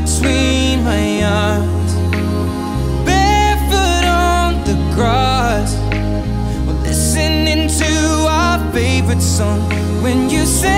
between my arms, barefoot on the grass. Listening to our favorite song. When you said